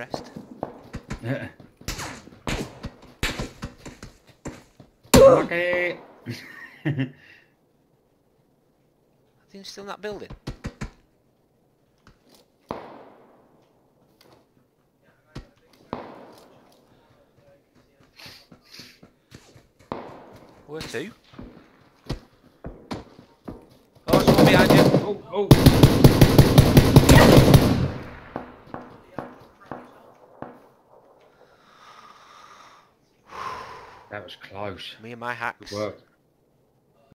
impressed. Yeah. okay. I think he's still in that building. Where to? Oh, someone behind you. oh, oh. That was close. Me and my hacks. Good work.